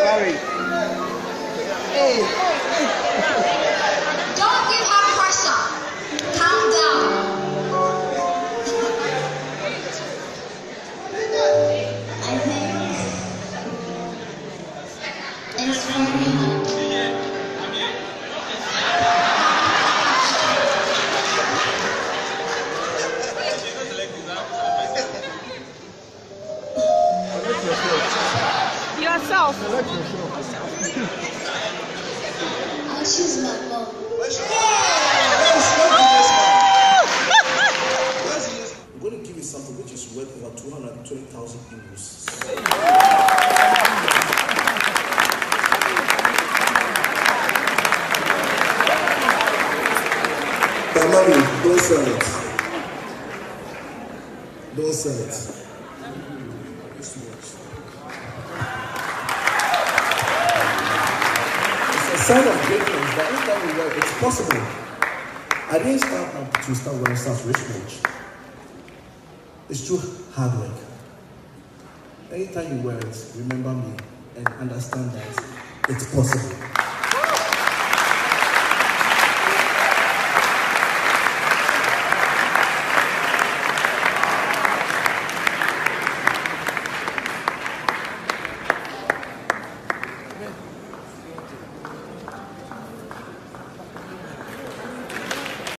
Barry. Hey. Don't give her pressure. Calm down. I think it's very like your show. I'll choose my mom. I'm going to give you something which is worth over 220,000 euros. Mommy, don't sell it. Don't sell it. Sign of greatness that anytime you work, it's possible. I didn't start to start when I started rich coach. It's through hard work. Anytime you wear it, remember me and understand that it's possible.